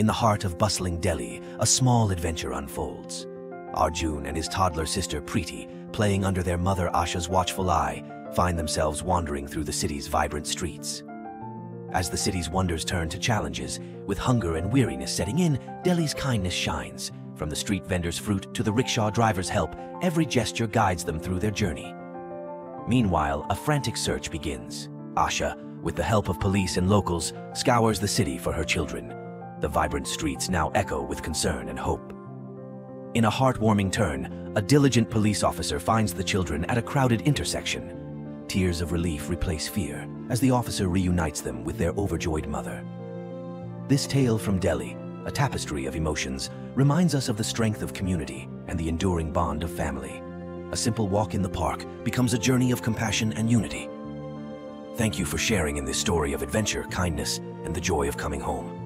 In the heart of bustling Delhi, a small adventure unfolds. Arjun and his toddler sister Preeti, playing under their mother Asha's watchful eye, find themselves wandering through the city's vibrant streets. As the city's wonders turn to challenges, with hunger and weariness setting in, Delhi's kindness shines. From the street vendor's fruit to the rickshaw driver's help, every gesture guides them through their journey. Meanwhile, a frantic search begins. Asha, with the help of police and locals, scours the city for her children. The vibrant streets now echo with concern and hope. In a heartwarming turn, a diligent police officer finds the children at a crowded intersection. Tears of relief replace fear as the officer reunites them with their overjoyed mother. This tale from Delhi, a tapestry of emotions, reminds us of the strength of community and the enduring bond of family. A simple walk in the park becomes a journey of compassion and unity. Thank you for sharing in this story of adventure, kindness, and the joy of coming home.